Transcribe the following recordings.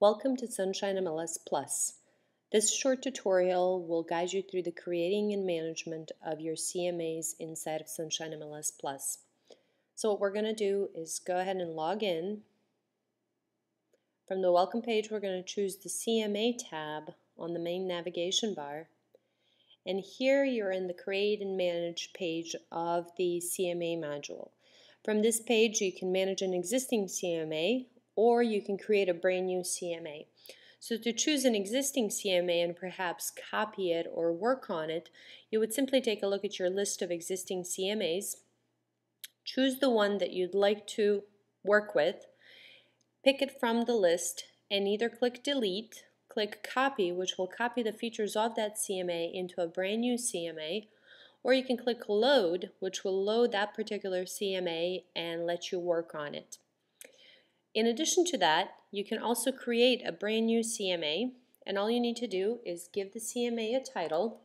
Welcome to Sunshine MLS Plus. This short tutorial will guide you through the creating and management of your CMAs inside of Sunshine MLS Plus. So what we're going to do is go ahead and log in. From the welcome page we're going to choose the CMA tab on the main navigation bar. And here you're in the create and manage page of the CMA module. From this page you can manage an existing CMA or you can create a brand new CMA. So to choose an existing CMA and perhaps copy it or work on it, you would simply take a look at your list of existing CMAs, choose the one that you'd like to work with, pick it from the list, and either click delete, click copy, which will copy the features of that CMA into a brand new CMA, or you can click load, which will load that particular CMA and let you work on it. In addition to that, you can also create a brand new CMA and all you need to do is give the CMA a title,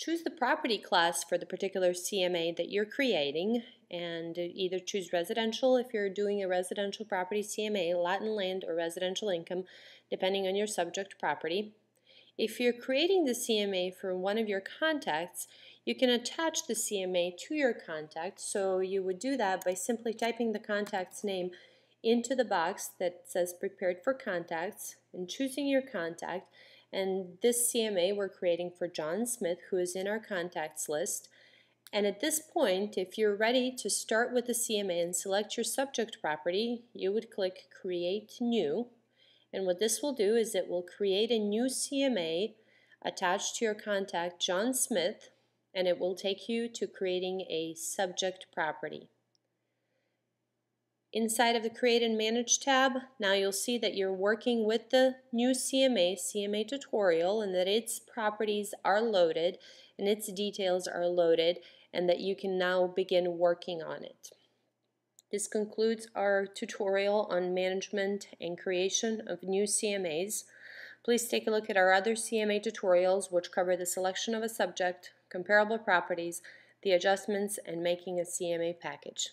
choose the property class for the particular CMA that you're creating and either choose residential if you're doing a residential property CMA, lots and land or residential income depending on your subject property. If you're creating the CMA for one of your contacts, you can attach the CMA to your contact, so you would do that by simply typing the contact's name into the box that says prepared for contacts and choosing your contact and this CMA we're creating for John Smith who is in our contacts list and at this point if you're ready to start with the CMA and select your subject property you would click create new and what this will do is it will create a new CMA attached to your contact John Smith and it will take you to creating a subject property. Inside of the Create and Manage tab, now you'll see that you're working with the new CMA, CMA tutorial, and that its properties are loaded and its details are loaded and that you can now begin working on it. This concludes our tutorial on management and creation of new CMAs. Please take a look at our other CMA tutorials which cover the selection of a subject, comparable properties, the adjustments, and making a CMA package.